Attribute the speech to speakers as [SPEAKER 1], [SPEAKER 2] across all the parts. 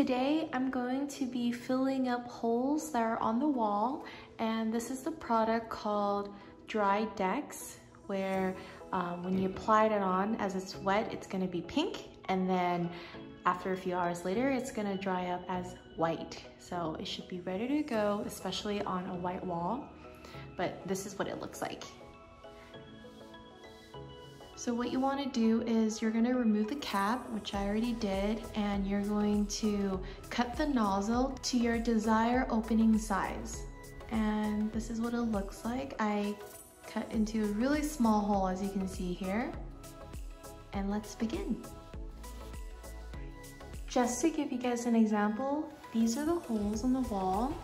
[SPEAKER 1] Today I'm going to be filling up holes that are on the wall and this is the product called Dry Dex where um, when you apply it on as it's wet it's going to be pink and then after a few hours later it's going to dry up as white so it should be ready to go especially on a white wall but this is what it looks like. So what you wanna do is you're gonna remove the cap, which I already did, and you're going to cut the nozzle to your desired opening size. And this is what it looks like. I cut into a really small hole as you can see here. And let's begin. Just to give you guys an example, these are the holes on the wall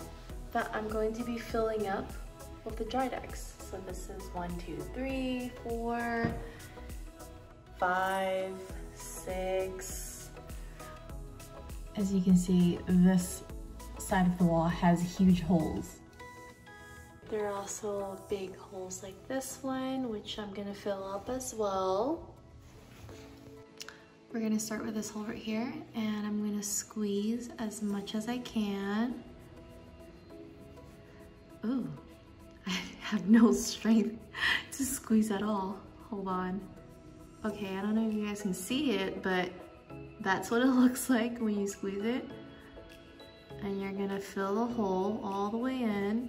[SPEAKER 1] that I'm going to be filling up with the Drydex. So this is one, two, three, four, five, six. As you can see, this side of the wall has huge holes. There are also big holes like this one, which I'm gonna fill up as well. We're gonna start with this hole right here, and I'm gonna squeeze as much as I can. Ooh, I have no strength to squeeze at all. Hold on. Okay, I don't know if you guys can see it, but that's what it looks like when you squeeze it. And you're gonna fill the hole all the way in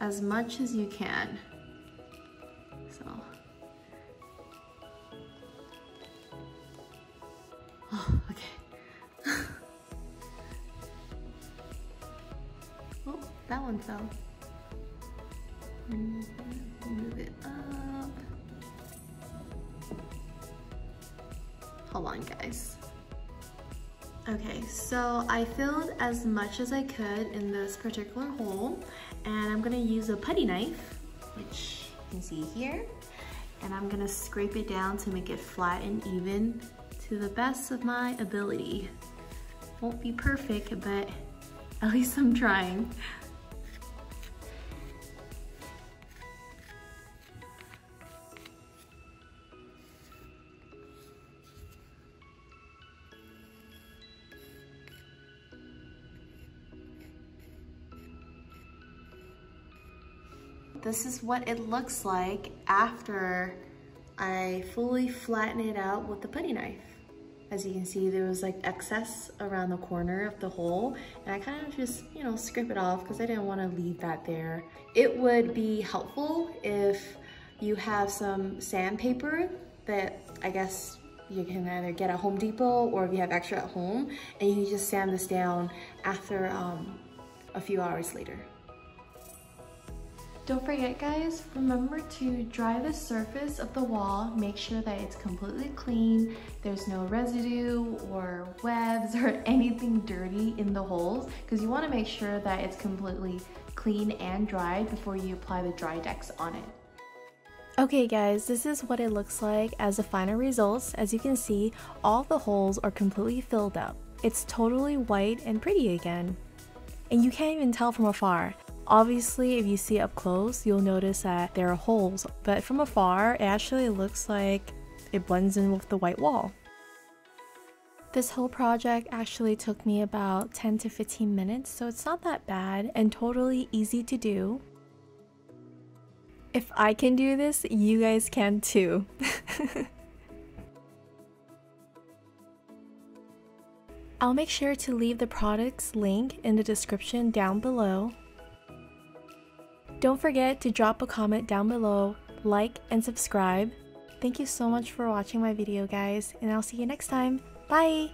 [SPEAKER 1] as much as you can. So. Oh, okay. oh, that one fell. Move it up. Hold on, guys. Okay, so I filled as much as I could in this particular hole, and I'm gonna use a putty knife, which you can see here, and I'm gonna scrape it down to make it flat and even to the best of my ability. Won't be perfect, but at least I'm trying. This is what it looks like after I fully flatten it out with the putty knife. As you can see, there was like excess around the corner of the hole and I kind of just, you know, scrape it off because I didn't want to leave that there. It would be helpful if you have some sandpaper that I guess you can either get at Home Depot or if you have extra at home and you can just sand this down after um, a few hours later. Don't forget guys, remember to dry the surface of the wall, make sure that it's completely clean, there's no residue or webs or anything dirty in the holes because you want to make sure that it's completely clean and dry before you apply the dry Drydex on it. Okay guys, this is what it looks like as the final results. As you can see, all the holes are completely filled up. It's totally white and pretty again. And you can't even tell from afar. Obviously, if you see up close, you'll notice that there are holes, but from afar, it actually looks like it blends in with the white wall. This whole project actually took me about 10 to 15 minutes, so it's not that bad and totally easy to do. If I can do this, you guys can too. I'll make sure to leave the products link in the description down below don't forget to drop a comment down below, like, and subscribe. Thank you so much for watching my video guys, and I'll see you next time. Bye!